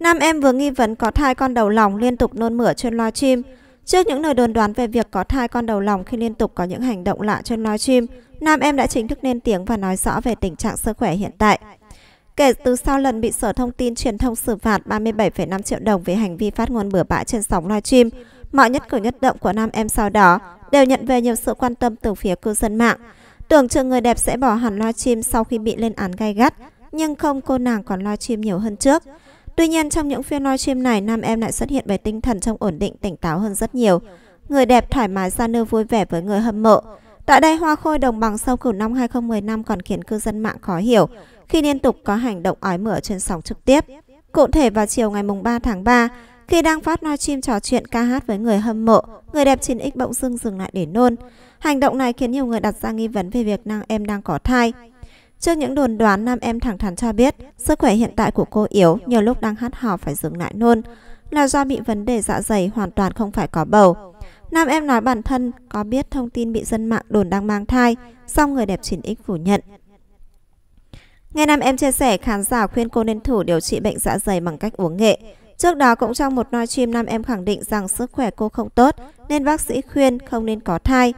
Nam em vừa nghi vấn có thai con đầu lòng liên tục nôn mửa trên livestream. Trước những lời đồn đoán về việc có thai con đầu lòng khi liên tục có những hành động lạ trên livestream, Nam em đã chính thức lên tiếng và nói rõ về tình trạng sức khỏe hiện tại. Kể từ sau lần bị Sở Thông tin Truyền thông xử phạt 37,5 triệu đồng vì hành vi phát ngôn bừa bãi trên sóng livestream, mọi nhất cử nhất động của nam em sau đó đều nhận về nhiều sự quan tâm từ phía cư dân mạng. Tưởng chừng người đẹp sẽ bỏ hẳn livestream sau khi bị lên án gay gắt, nhưng không cô nàng còn livestream nhiều hơn trước. Tuy nhiên trong những phiên livestream này, nam em lại xuất hiện với tinh thần trong ổn định, tỉnh táo hơn rất nhiều. Người đẹp thoải mái ra nơ vui vẻ với người hâm mộ. Tại đây, Hoa Khôi đồng bằng sau cửu năm 2015 còn khiến cư dân mạng khó hiểu khi liên tục có hành động ói mửa trên sóng trực tiếp. Cụ thể vào chiều ngày 3 tháng 3, khi đang phát livestream trò chuyện ca hát với người hâm mộ, người đẹp 9X bỗng dưng dừng lại để nôn. Hành động này khiến nhiều người đặt ra nghi vấn về việc nam em đang có thai. Trước những đồn đoán, nam em thẳng thắn cho biết sức khỏe hiện tại của cô yếu, nhiều lúc đang hát hò phải dừng lại nôn, là do bị vấn đề dạ dày hoàn toàn không phải có bầu. Nam em nói bản thân có biết thông tin bị dân mạng đồn đang mang thai, song người đẹp 9X phủ nhận. Nghe nam em chia sẻ, khán giả khuyên cô nên thử điều trị bệnh dạ dày bằng cách uống nghệ. Trước đó cũng trong một livestream nam em khẳng định rằng sức khỏe cô không tốt nên bác sĩ khuyên không nên có thai.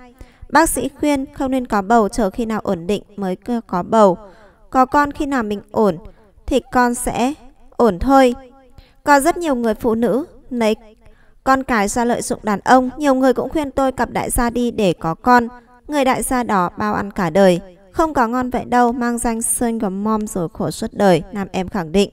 Bác sĩ khuyên không nên có bầu chờ khi nào ổn định mới có bầu. Có con khi nào mình ổn thì con sẽ ổn thôi. Có rất nhiều người phụ nữ lấy con cái ra lợi dụng đàn ông. Nhiều người cũng khuyên tôi cặp đại gia đi để có con. Người đại gia đó bao ăn cả đời. Không có ngon vậy đâu, mang danh single mom rồi khổ suốt đời, nam em khẳng định.